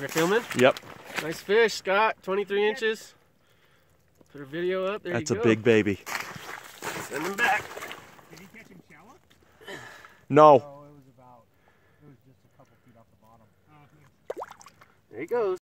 You're filming? Yep. Nice fish, Scott. 23 inches. Put a video up. There That's you a big baby. Send him back. Did he catch him shallow? No. Oh, it was about, it was just a couple feet off the bottom. There he goes.